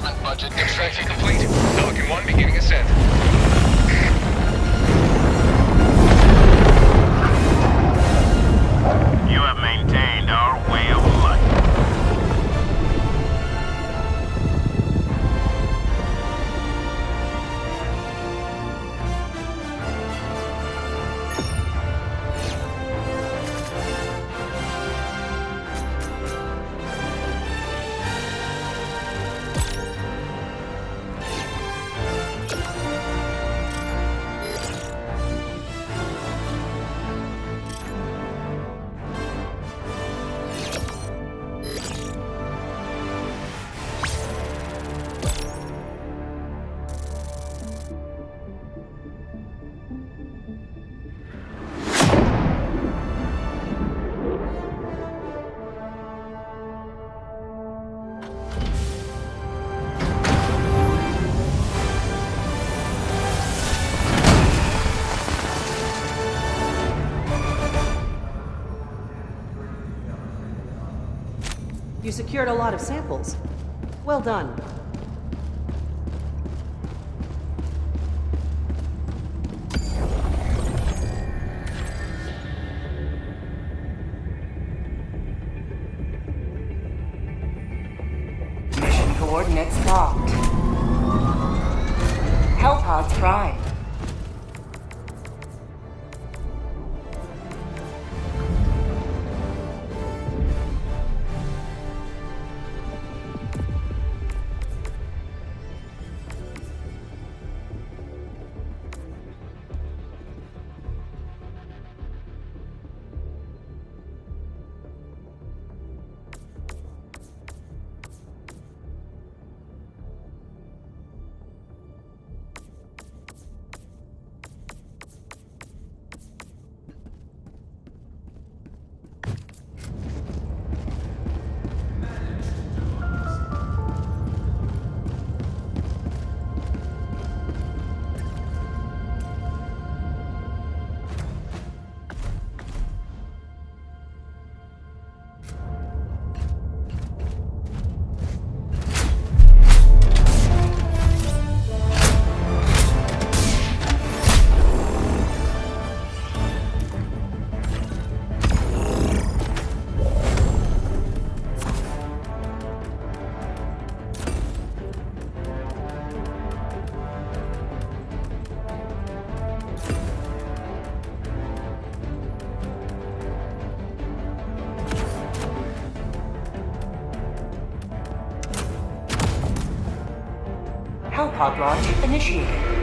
budget. Extraction complete. Pelican 1 beginning ascent. You have maintained You secured a lot of samples. Well done. Hellpod launch initiated.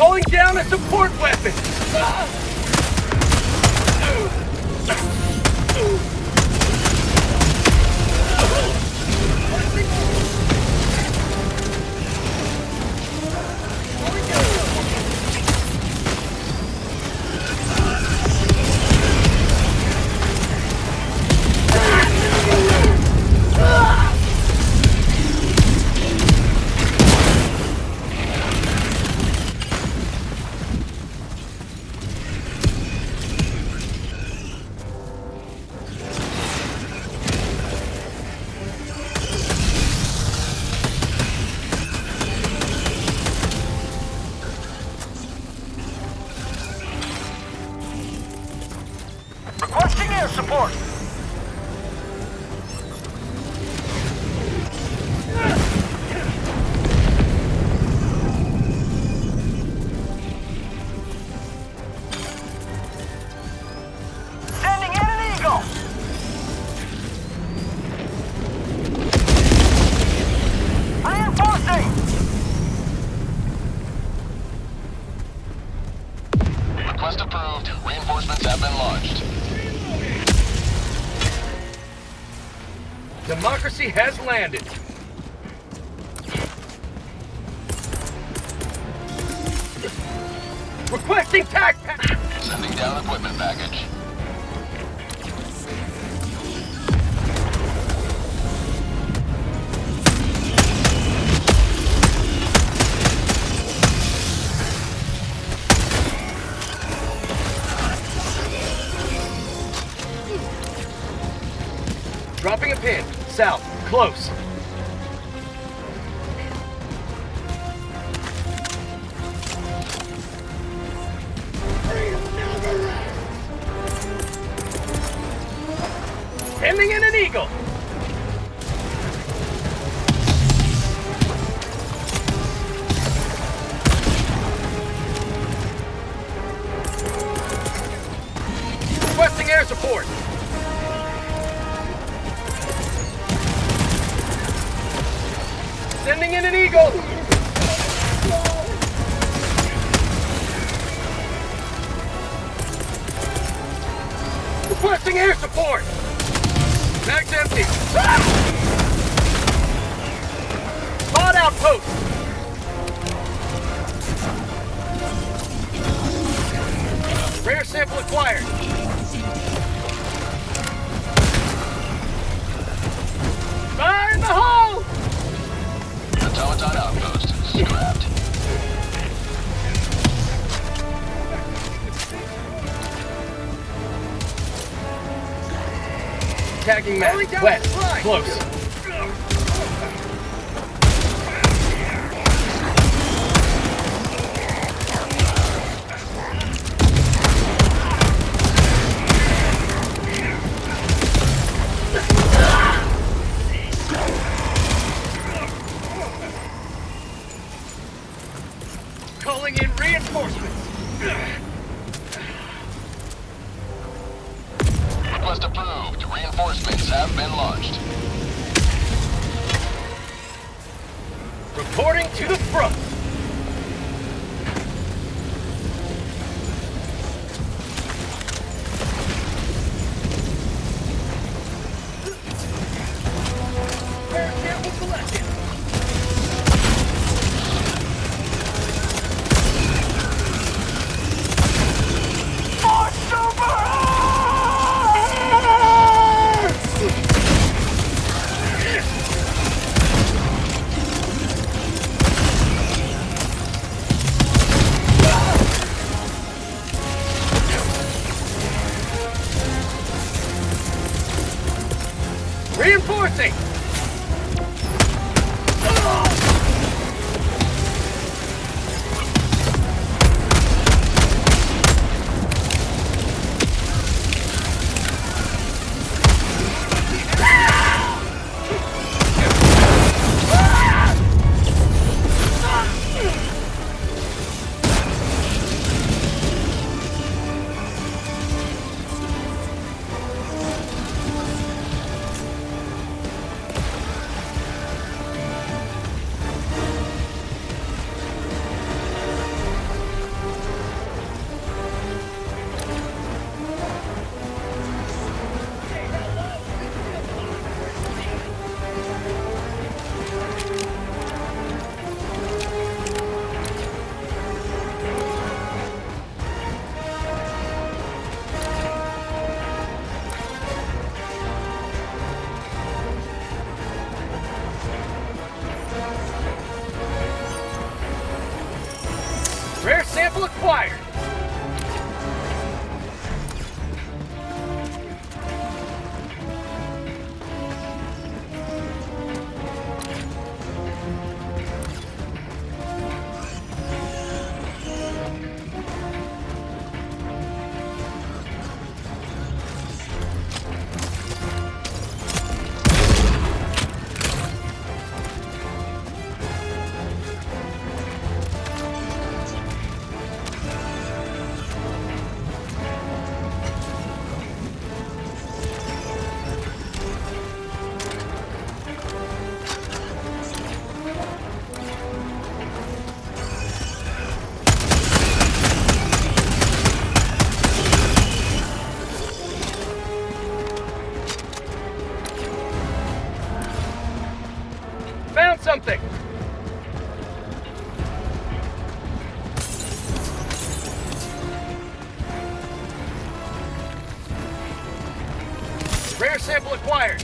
Calling down a support weapon! support. Has landed. Requesting tac pack. Sending down equipment package. Dropping a pin. South. Close. Acquired. Fire in the hole! Automaton outpost. Scrapped. Tagging map. West. Close. Reporting to the front. Rare sample acquired.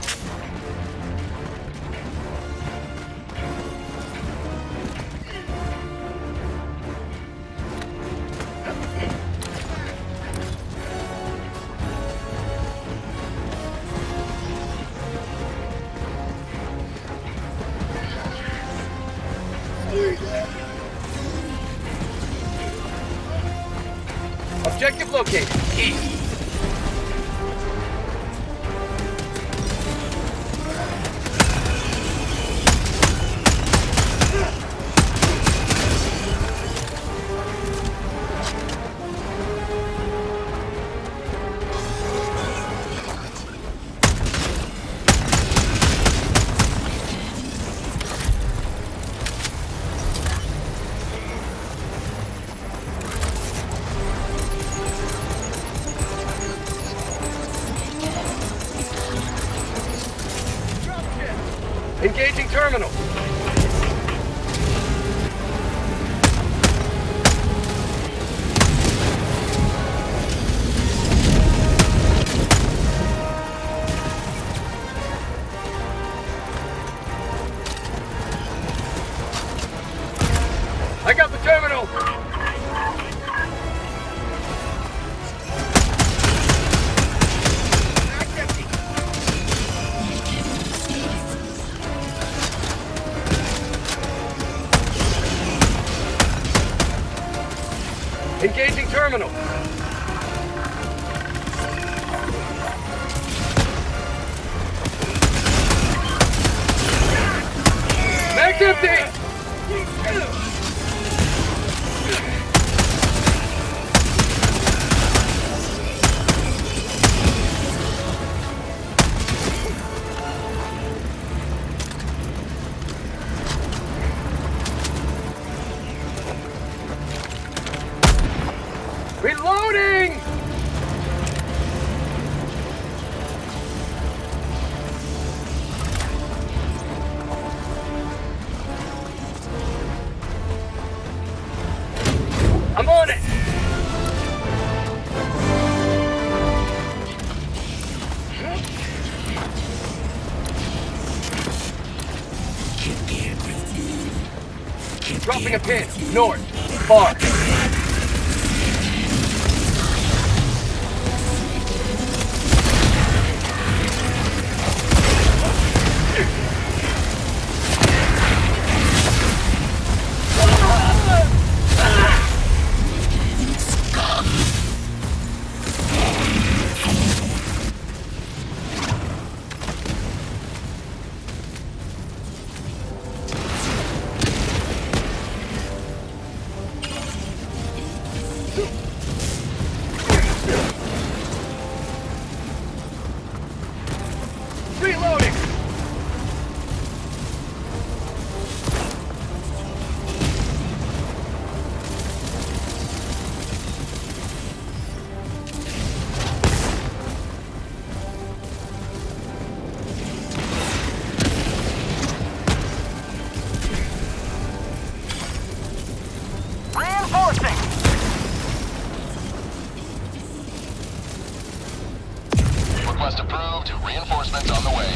Equipment on the way.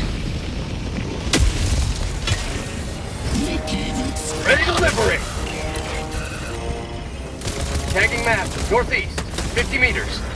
Ready delivery! Tagging map, northeast, 50 meters.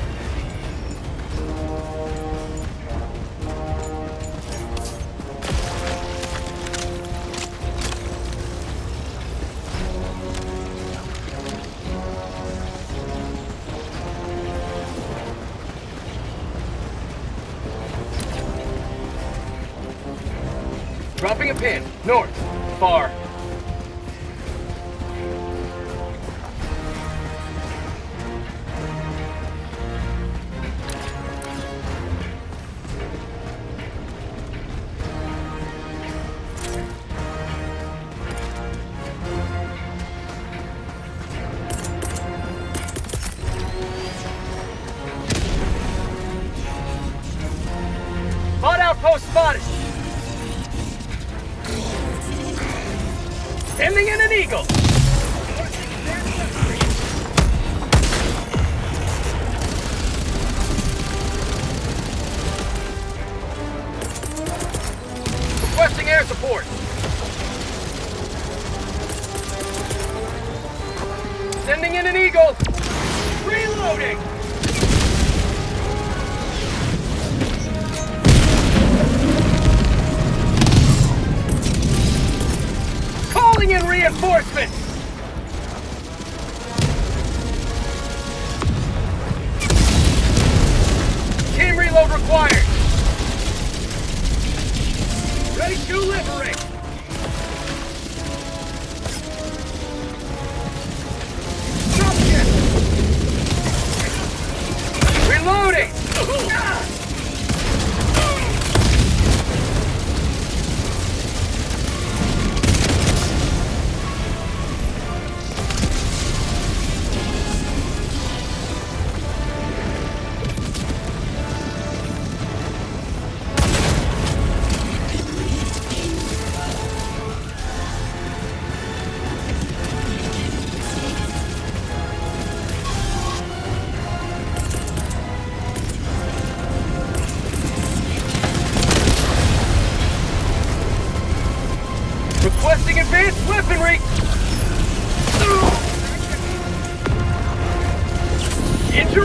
liberate!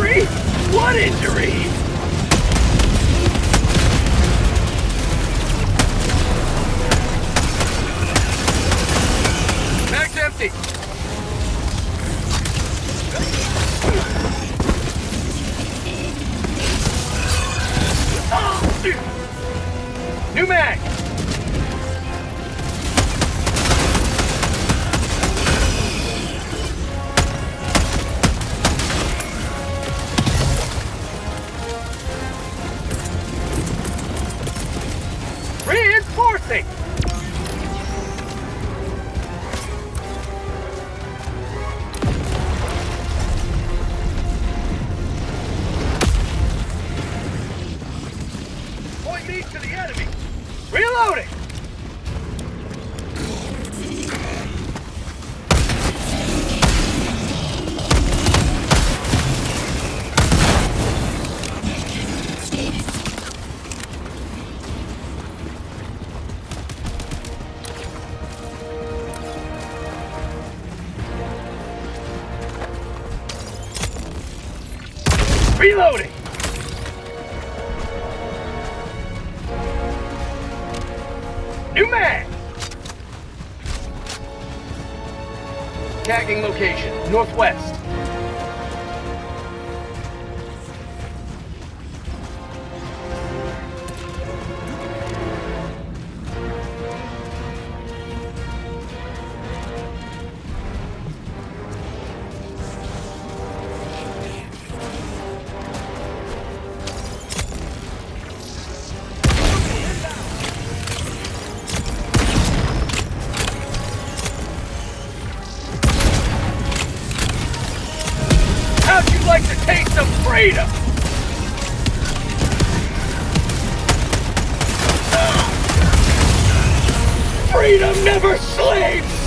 injury? What injury? Max empty. northwest. freedom! Freedom never sleeps!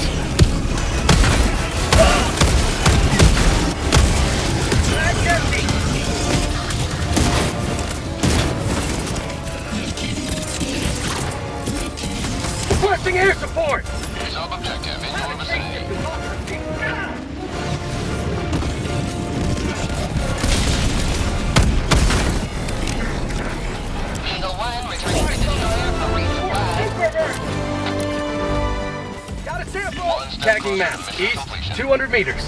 meters.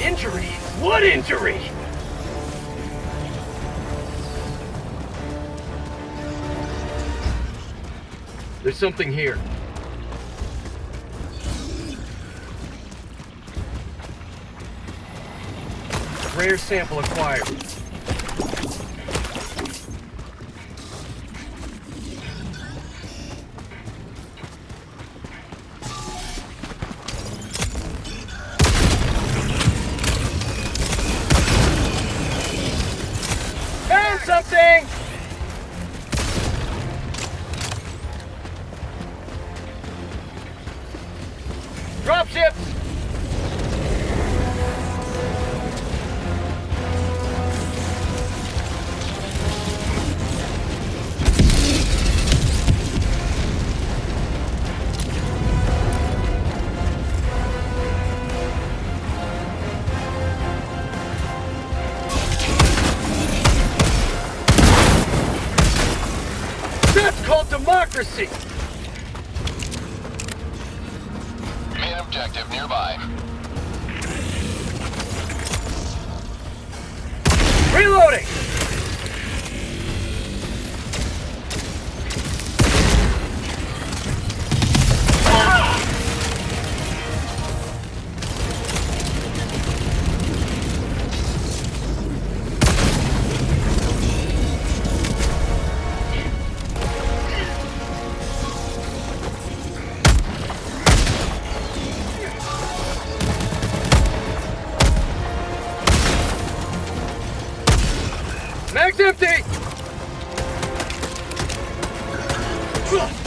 Injury? What injury? There's something here. Rare sample acquired. Ugh!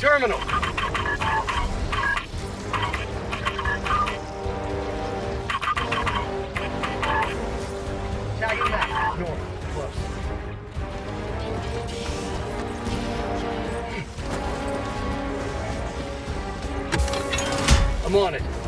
terminal. Back. North. I'm on it.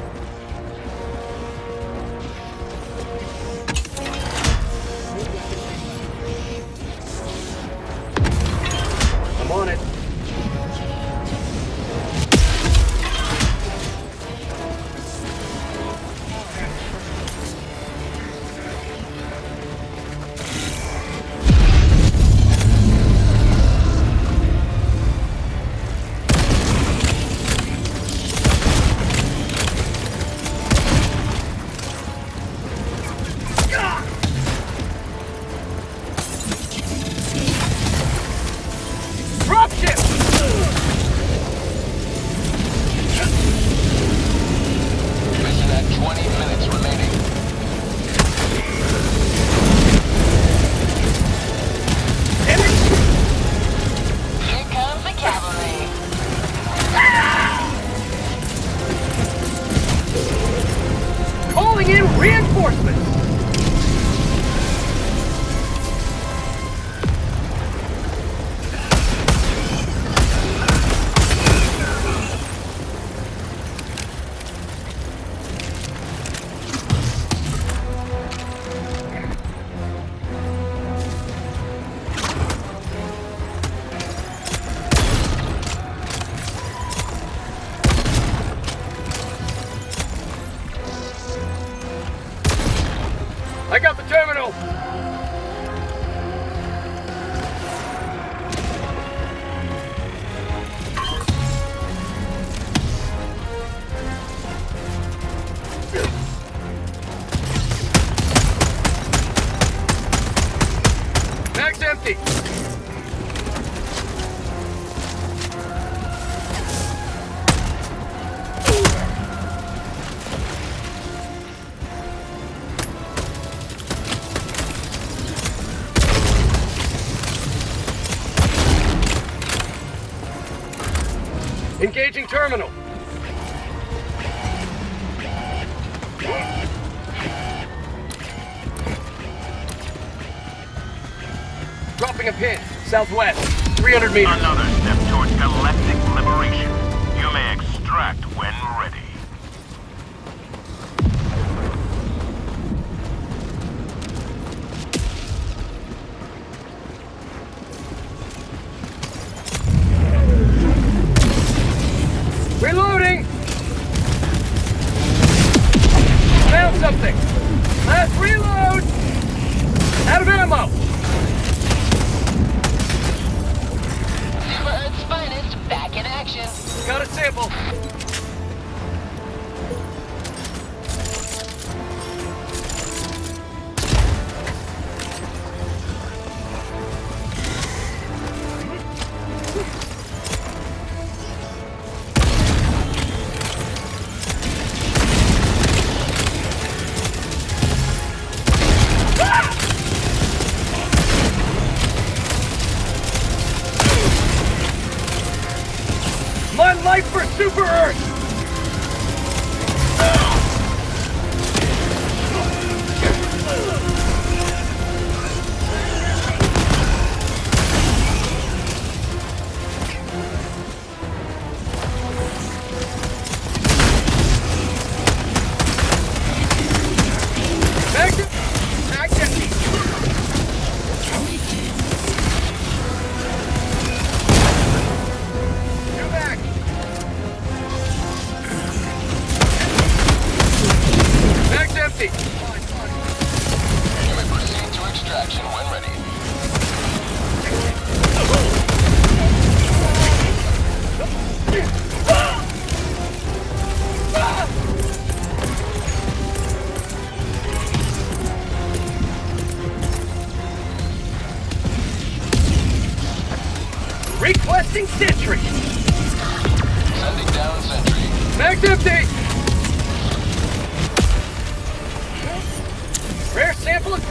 Southwest, 300 meters.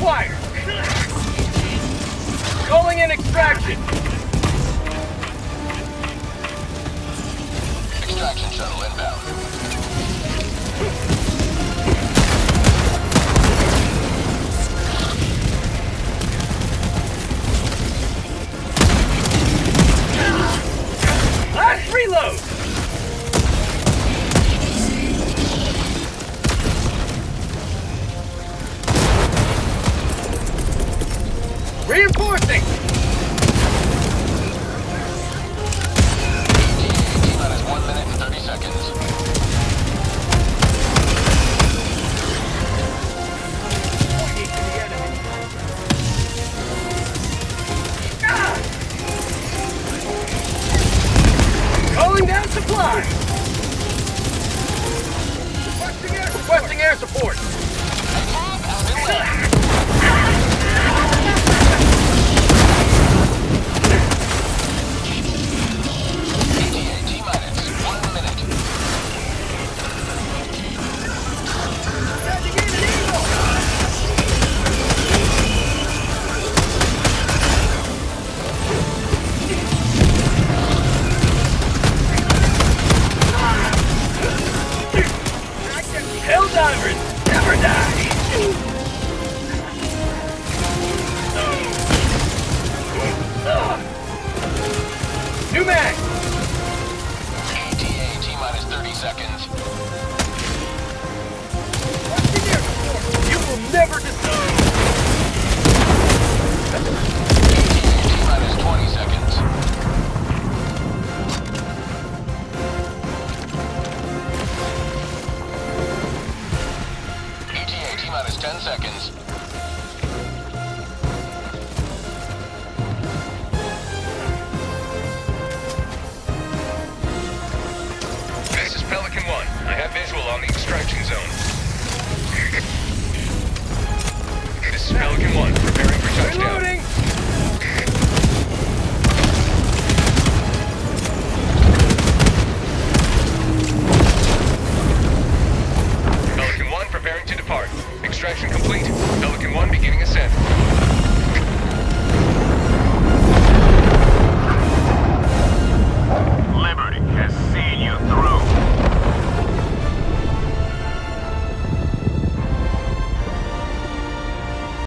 Acquired! Calling in extraction! Extraction shuttle inbound. support.